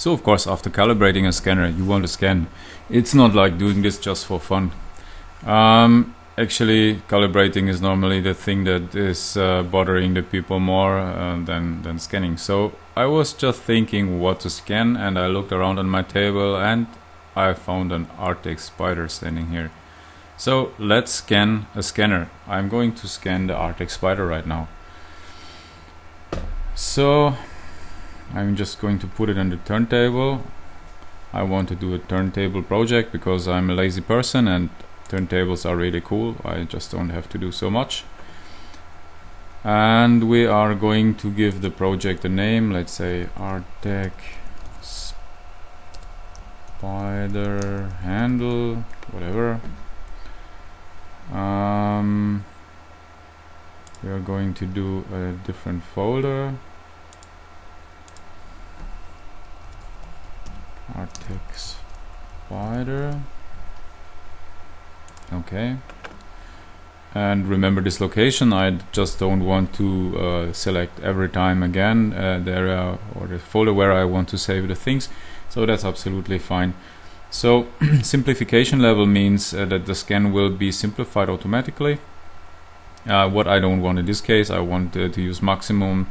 So of course, after calibrating a scanner, you want to scan. It's not like doing this just for fun. Um, actually, calibrating is normally the thing that is uh, bothering the people more uh, than than scanning. So I was just thinking what to scan, and I looked around on my table, and I found an Artec spider standing here. So let's scan a scanner. I'm going to scan the Artec spider right now. So I'm just going to put it on the turntable. I want to do a turntable project because I'm a lazy person and turntables are really cool. I just don't have to do so much. And we are going to give the project a name, let's say Artec spider handle, whatever. Um, we are going to do a different folder Artec spider okay. And remember this location. I just don't want to uh, select every time again uh, the area or the folder where I want to save the things. So that's absolutely fine. So simplification level means uh, that the scan will be simplified automatically. Uh, what I don't want in this case I want uh, to use maximum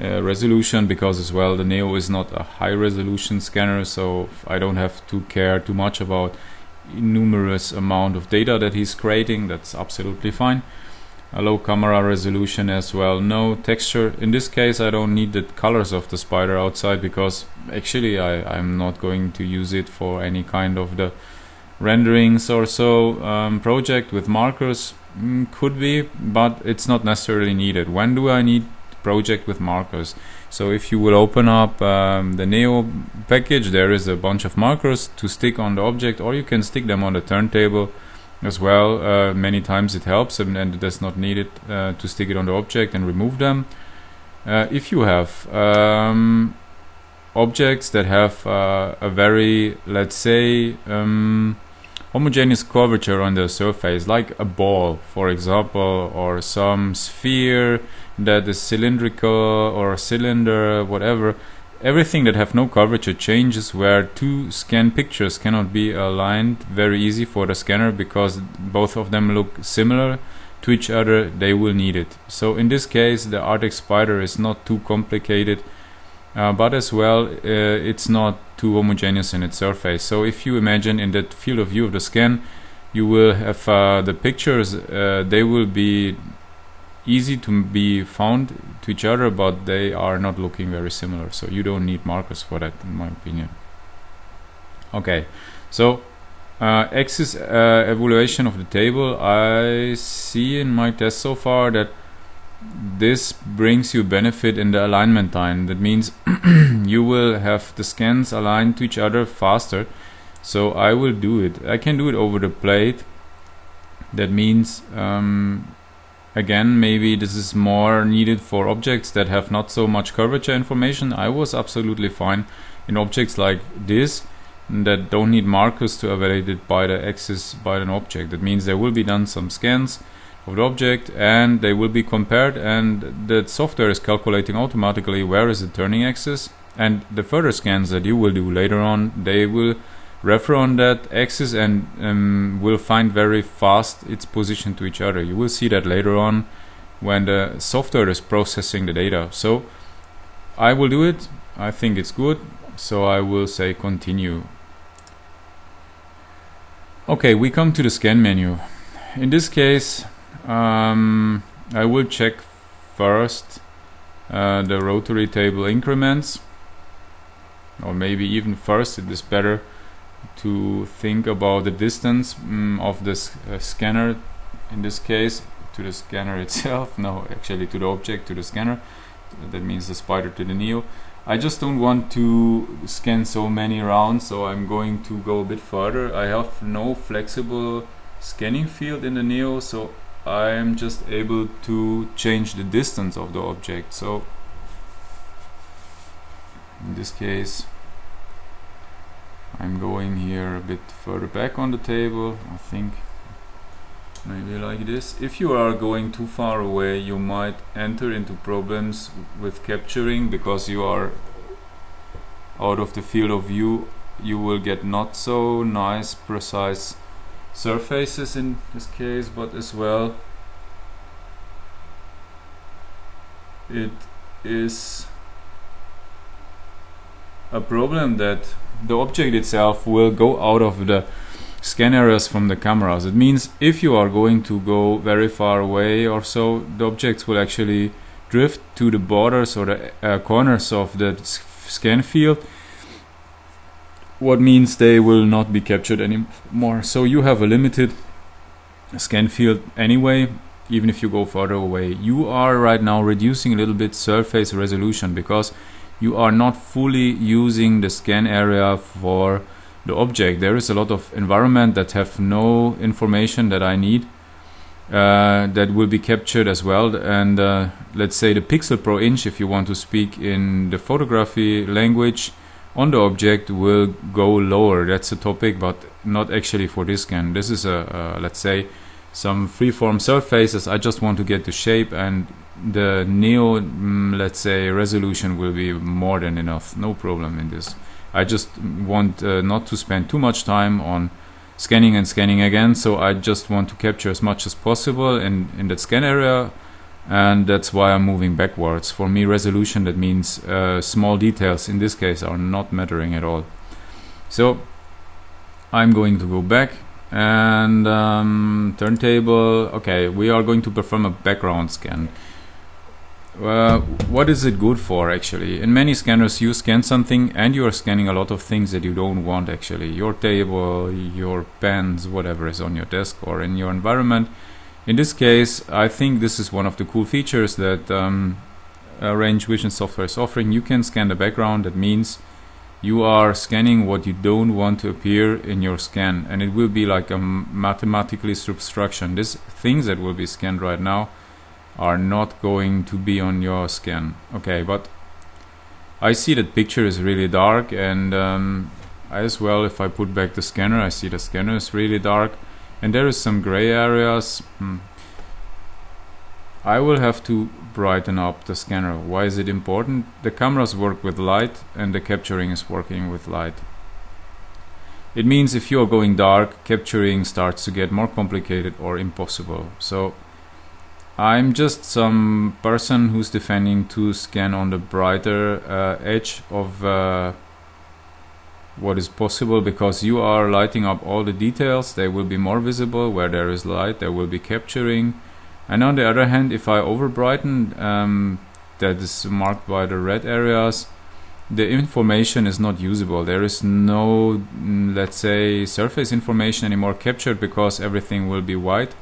uh, resolution because as well the Neo is not a high resolution scanner so I don't have to care too much about numerous amount of data that he's creating. That's absolutely fine. A low camera resolution as well. No texture. In this case I don't need the colors of the spider outside because actually I, I'm not going to use it for any kind of the renderings or so. Um, project with markers mm, could be but it's not necessarily needed. When do I need project with markers. So if you will open up um, the Neo package, there is a bunch of markers to stick on the object, or you can stick them on the turntable as well. Uh, many times it helps, and, and it does not need it uh, to stick it on the object and remove them. Uh, if you have um, objects that have uh, a very, let's say, um, homogeneous curvature on the surface, like a ball, for example, or some sphere that is cylindrical or cylinder, whatever. Everything that have no curvature changes where two scan pictures cannot be aligned very easy for the scanner because both of them look similar to each other, they will need it. So in this case, the Artec Spider is not too complicated uh, but as well uh, it's not too homogeneous in its surface. So if you imagine in that field of view of the scan you will have uh, the pictures uh, they will be easy to be found to each other but they are not looking very similar. So you don't need markers for that in my opinion. Okay. So uh, axis uh, evaluation of the table. I see in my test so far that this brings you benefit in the alignment time. That means you will have the scans aligned to each other faster. So I will do it. I can do it over the plate. That means um, again maybe this is more needed for objects that have not so much curvature information. I was absolutely fine in objects like this that don't need markers to evaluate it by the axis by an object. That means there will be done some scans of the object and they will be compared and the software is calculating automatically where is the turning axis. And the further scans that you will do later on they will refer on that axis and um, will find very fast its position to each other. You will see that later on when the software is processing the data. So I will do it. I think it's good. So I will say continue. Okay we come to the scan menu. In this case um, I will check first uh, the rotary table increments. Or maybe even first it is better to think about the distance um, of this uh, scanner in this case to the scanner itself. No actually to the object to the scanner. That means the spider to the neo I just don't want to scan so many rounds so I'm going to go a bit further. I have no flexible scanning field in the neo so I'm just able to change the distance of the object. So in this case I'm going here a bit further back on the table I think. Maybe like this. If you are going too far away you might enter into problems with capturing because you are out of the field of view. You will get not so nice precise surfaces in this case but as well it is a problem that the object itself will go out of the scan areas from the cameras. It means if you are going to go very far away or so, the objects will actually drift to the borders or the uh, corners of the scan field what means they will not be captured anymore. So you have a limited scan field anyway, even if you go further away. You are right now reducing a little bit surface resolution because you are not fully using the scan area for the object. There is a lot of environment that have no information that I need uh, that will be captured as well. And uh, let's say the pixel per inch, if you want to speak in the photography language, on the object will go lower. That's a topic, but not actually for this scan. This is a, let's say, some freeform surfaces. I just want to get the shape and the neo, mm, let's say, resolution will be more than enough. No problem in this. I just want uh, not to spend too much time on scanning and scanning again. So I just want to capture as much as possible in, in that scan area and that's why I'm moving backwards. For me, resolution that means uh, small details in this case are not mattering at all. So I'm going to go back and um, turntable. Okay, we are going to perform a background scan. What is it good for actually? In many scanners, you scan something and you are scanning a lot of things that you don't want actually. Your table, your pens, whatever is on your desk or in your environment in this case, I think this is one of the cool features that um, Range Vision software is offering. You can scan the background. That means you are scanning what you don't want to appear in your scan, and it will be like a mathematically subtraction. These things that will be scanned right now are not going to be on your scan. Okay, but I see that picture is really dark, and um, as well, if I put back the scanner, I see the scanner is really dark and there is some gray areas. Hmm. I will have to brighten up the scanner. Why is it important? The cameras work with light and the capturing is working with light. It means if you are going dark capturing starts to get more complicated or impossible. So I'm just some person who's defending to scan on the brighter uh, edge of uh, what is possible because you are lighting up all the details. They will be more visible where there is light. They will be capturing. And on the other hand if I over brighten um, that is marked by the red areas the information is not usable. There is no mm, let's say surface information anymore captured because everything will be white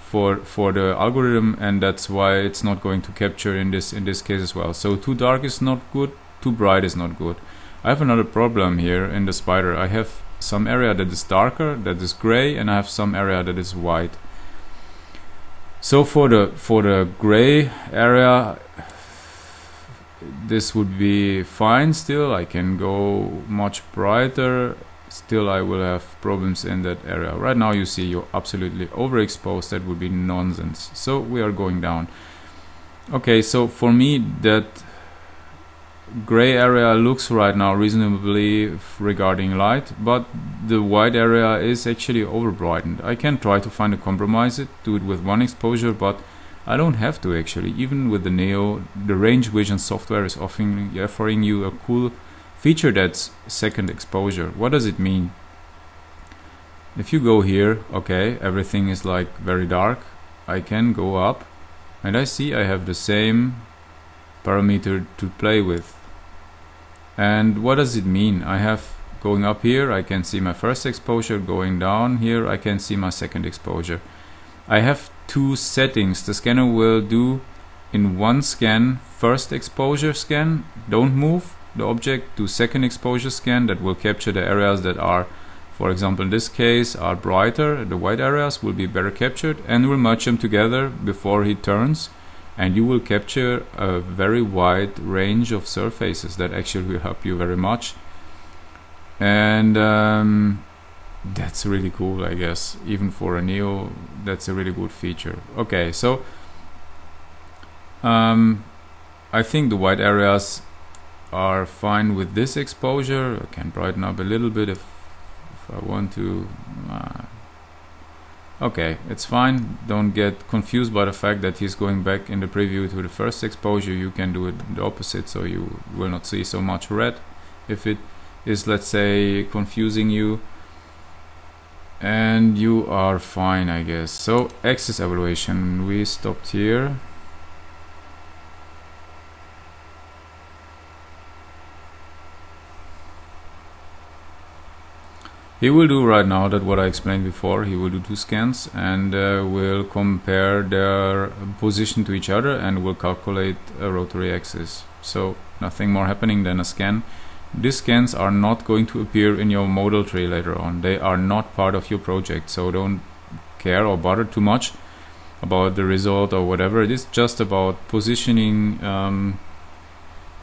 for for the algorithm and that's why it's not going to capture in this in this case as well. So too dark is not good too bright is not good I have another problem here in the spider. I have some area that is darker, that is gray, and I have some area that is white. So for the for the gray area, this would be fine still. I can go much brighter. Still, I will have problems in that area. Right now, you see you're absolutely overexposed. That would be nonsense. So we are going down. Okay, so for me, that gray area looks right now reasonably regarding light, but the white area is actually over brightened. I can try to find a compromise it, do it with one exposure, but I don't have to actually. Even with the Neo, the range vision software is offering, offering you a cool feature that's second exposure. What does it mean? If you go here, okay, everything is like very dark. I can go up and I see I have the same parameter to play with and what does it mean? I have going up here I can see my first exposure. Going down here I can see my second exposure. I have two settings. The scanner will do in one scan first exposure scan don't move the object to second exposure scan that will capture the areas that are for example in this case are brighter. The white areas will be better captured and will merge them together before he turns and you will capture a very wide range of surfaces that actually will help you very much. And um, that's really cool I guess. Even for a Neo that's a really good feature. Okay so um, I think the white areas are fine with this exposure. I can brighten up a little bit if, if I want to. Uh, okay it's fine. Don't get confused by the fact that he's going back in the preview to the first exposure. You can do it the opposite so you will not see so much red. If it is let's say confusing you and you are fine I guess. So axis evaluation. We stopped here He will do right now that what I explained before. He will do two scans and uh, will compare their position to each other and will calculate a rotary axis. So nothing more happening than a scan. These scans are not going to appear in your model tree later on. They are not part of your project. So don't care or bother too much about the result or whatever. It is just about positioning um,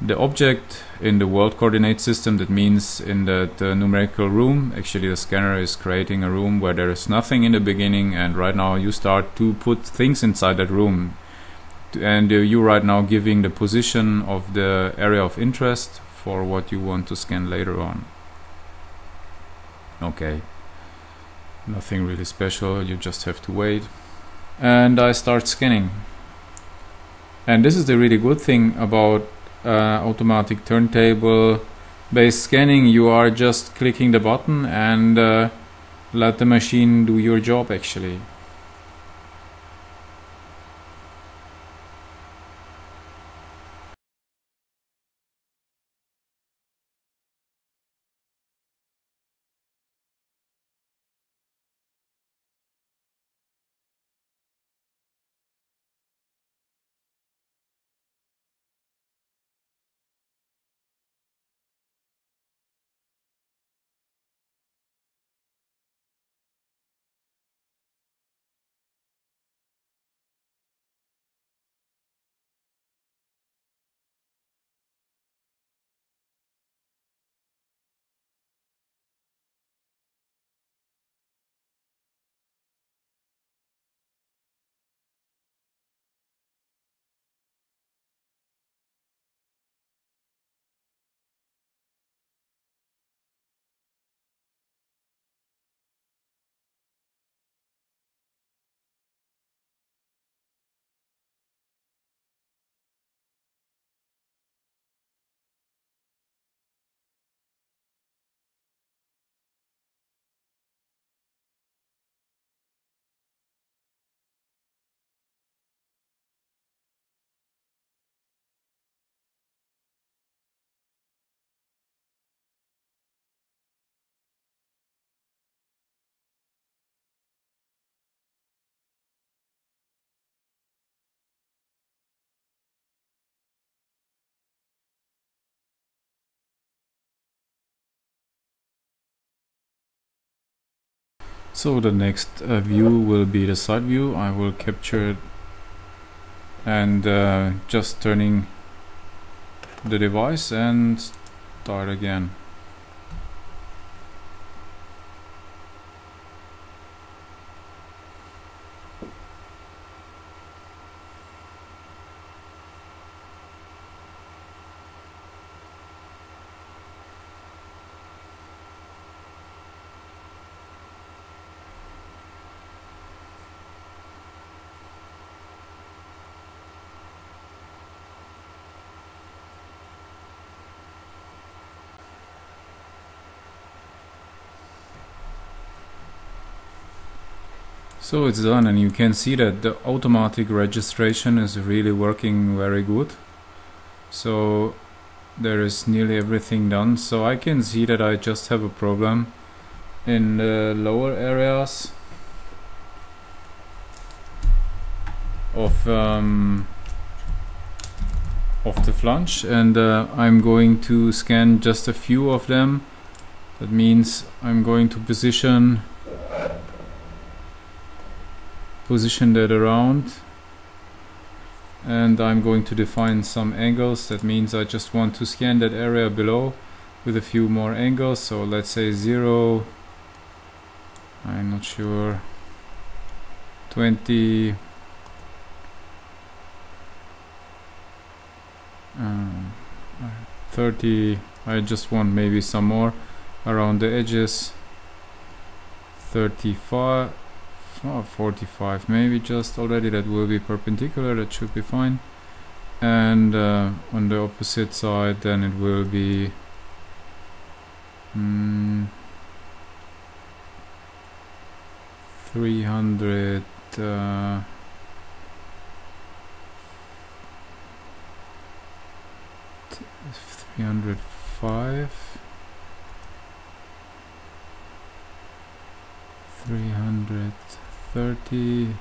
the object in the world coordinate system that means in the, numerical room actually the scanner is creating a room where there is nothing in the beginning and right now you start to put things inside that room. And uh, you right now giving the position of the area of interest for what you want to scan later on. Okay. Nothing really special you just have to wait. And I start scanning. And this is the really good thing about automatic turntable based scanning you are just clicking the button and uh, let the machine do your job actually So the next uh, view will be the side view. I will capture it and uh, just turning the device and start again. So it's done and you can see that the automatic registration is really working very good. So there is nearly everything done. So I can see that I just have a problem in the lower areas of um, of the flange and uh, I'm going to scan just a few of them. That means I'm going to position position that around. And I'm going to define some angles. That means I just want to scan that area below with a few more angles. So let's say 0 I'm not sure. 20 um, 30 I just want maybe some more around the edges. 35 oh, 45 maybe just already that will be perpendicular that should be fine. And uh, on the opposite side then it will be mm, 300 uh, three hundred five three hundred thirty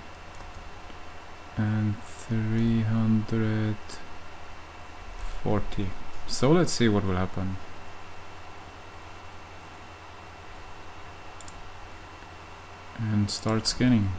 and three hundred forty so let's see what will happen and start scanning.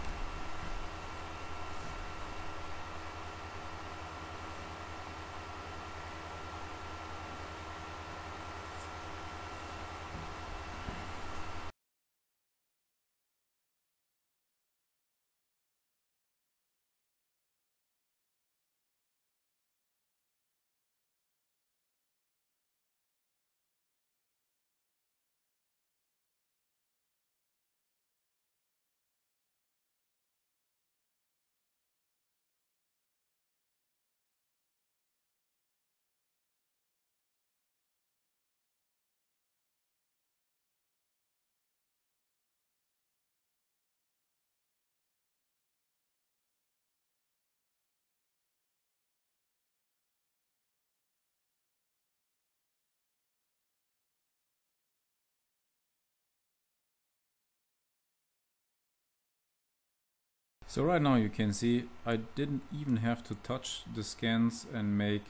So right now you can see I didn't even have to touch the scans and make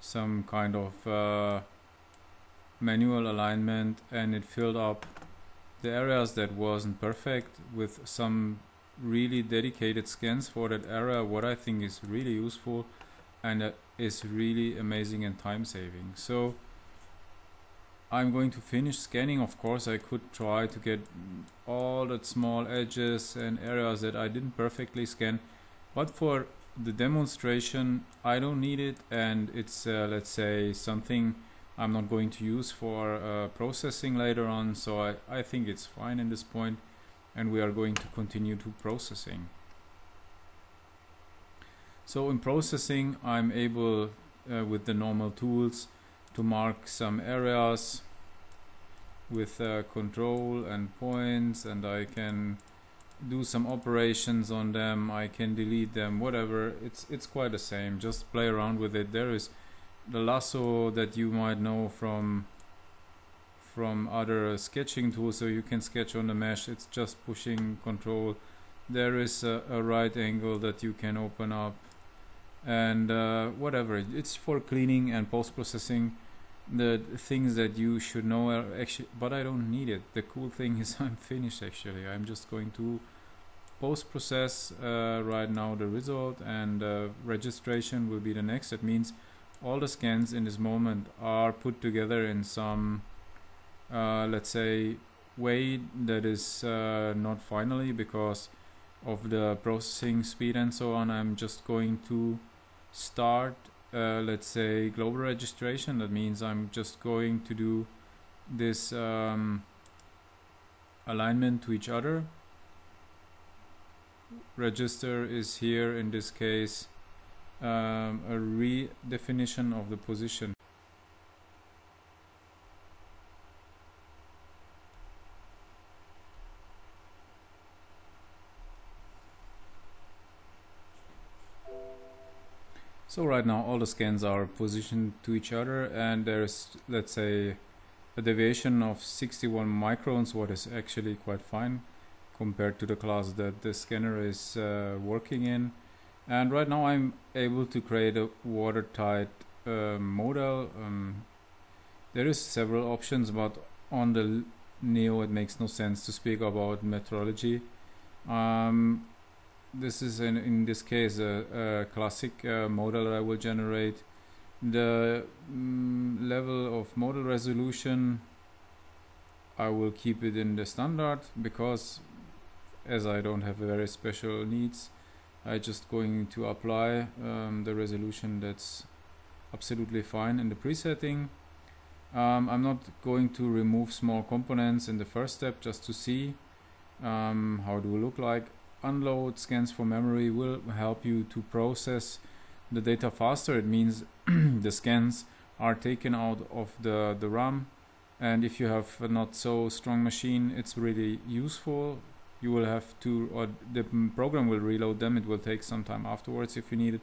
some kind of uh, manual alignment and it filled up the areas that wasn't perfect with some really dedicated scans for that area what I think is really useful and uh, is really amazing and time saving so I'm going to finish scanning. Of course I could try to get all the small edges and areas that I didn't perfectly scan. But for the demonstration I don't need it. And it's uh, let's say something I'm not going to use for uh, processing later on. So I, I think it's fine in this point. And we are going to continue to processing. So in processing I'm able uh, with the normal tools to mark some areas with uh, control and points and I can do some operations on them I can delete them whatever. It's it's quite the same. Just play around with it. There is the lasso that you might know from from other sketching tools so you can sketch on the mesh. It's just pushing control. There is a, a right angle that you can open up and uh, whatever. It's for cleaning and post-processing the things that you should know are actually but I don't need it. The cool thing is I'm finished actually. I'm just going to post process uh, right now the result and uh, registration will be the next. That means all the scans in this moment are put together in some uh, let's say way that is uh, not finally because of the processing speed and so on. I'm just going to start uh, let's say global registration. That means I'm just going to do this um, alignment to each other. Register is here in this case um, a redefinition of the position So right now all the scans are positioned to each other and there's let's say a deviation of 61 microns what is actually quite fine compared to the class that the scanner is uh, working in. And right now I'm able to create a watertight uh, model. Um, there is several options but on the Neo it makes no sense to speak about metrology. Um, this is in, in this case a, a classic uh, model that I will generate the mm, level of model resolution I will keep it in the standard because as I don't have very special needs I just going to apply um, the resolution that's absolutely fine in the presetting Um, I'm not going to remove small components in the first step just to see um, how it will look like. Unload scans for memory will help you to process the data faster. It means the scans are taken out of the, the RAM and if you have a not so strong machine it's really useful. You will have to or the program will reload them. It will take some time afterwards if you need it.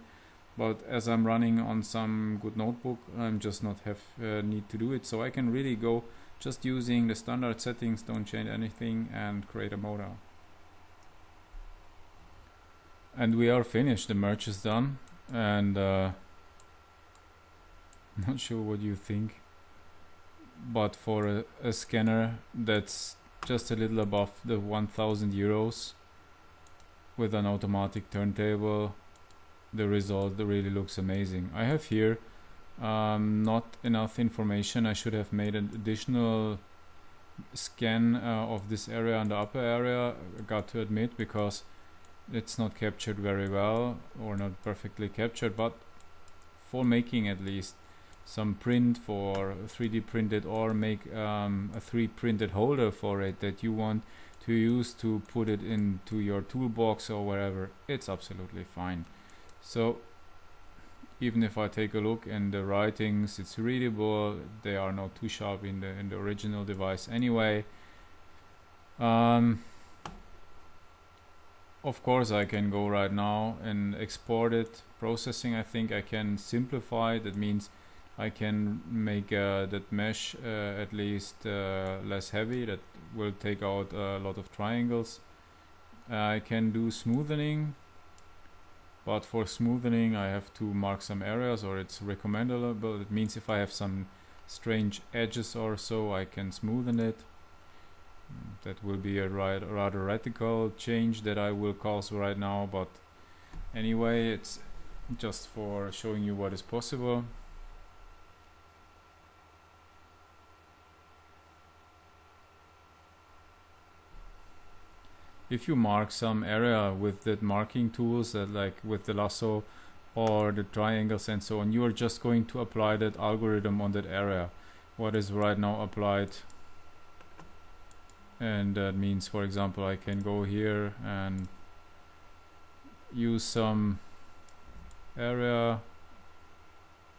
But as I'm running on some good notebook I'm just not have uh, need to do it. So I can really go just using the standard settings don't change anything and create a model and we are finished the merge is done and uh, not sure what you think but for a, a scanner that's just a little above the 1000 euros with an automatic turntable the result really looks amazing. I have here um, not enough information. I should have made an additional scan uh, of this area and the upper area I got to admit because it's not captured very well or not perfectly captured but for making at least some print for 3D printed or make um, a 3D printed holder for it that you want to use to put it into your toolbox or wherever it's absolutely fine. So even if I take a look in the writings it's readable they are not too sharp in the in the original device anyway. Um, of course I can go right now and export it. Processing I think I can simplify. That means I can make uh, that mesh uh, at least uh, less heavy. That will take out a lot of triangles. I can do smoothing but for smoothing I have to mark some areas or it's recommendable. It means if I have some strange edges or so I can smoothen it that will be a rather radical change that I will cause right now but anyway it's just for showing you what is possible. If you mark some area with the marking tools that like with the lasso or the triangles and so on you are just going to apply that algorithm on that area. What is right now applied and that means for example I can go here and use some area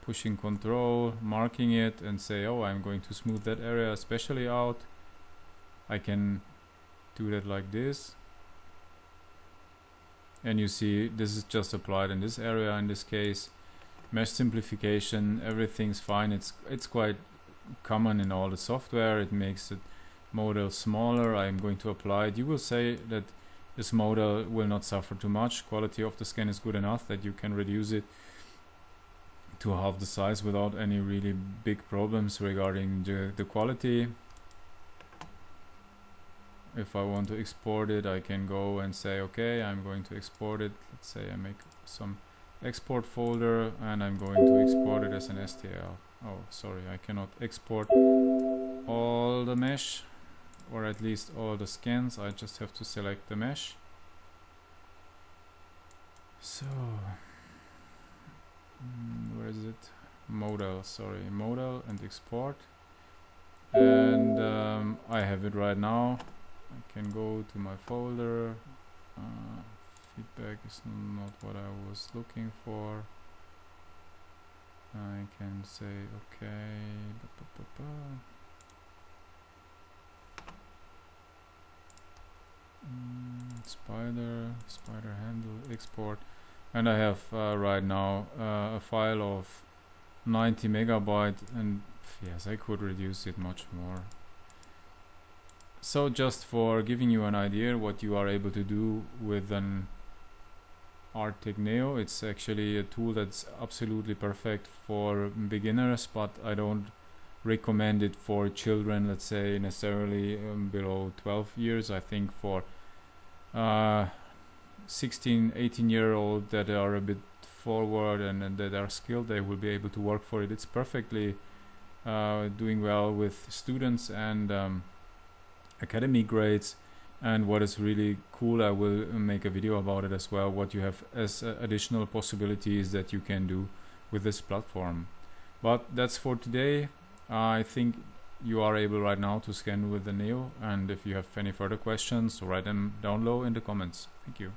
pushing control marking it and say oh I'm going to smooth that area especially out. I can do that like this. And you see this is just applied in this area in this case. Mesh simplification everything's fine. It's it's quite common in all the software. It makes the model smaller I'm going to apply it. You will say that this model will not suffer too much. Quality of the scan is good enough that you can reduce it to half the size without any really big problems regarding the, the quality. If I want to export it I can go and say okay I'm going to export it. Let's say I make some export folder and I'm going to export it as an STL oh sorry I cannot export all the mesh or at least all the scans I just have to select the mesh. So mm, where is it? Model sorry model and export. And um, I have it right now. I can go to my folder. Uh, feedback is not what I was looking for. I can say okay ba -ba -ba mm, spider spider handle export. And I have uh, right now uh, a file of 90 megabyte and yes I could reduce it much more. So just for giving you an idea what you are able to do with an Arctic Neo it's actually a tool that's absolutely perfect for beginners but I don't recommend it for children let's say necessarily um, below 12 years. I think for uh, 16 18 year old that are a bit forward and, and, that are skilled they will be able to work for it. It's perfectly uh, doing well with students and um, academy grades. And what is really cool I will make a video about it as well what you have as uh, additional possibilities that you can do with this platform. But that's for today I think you are able right now to scan with the Neo. And if you have any further questions, write them down low in the comments. Thank you.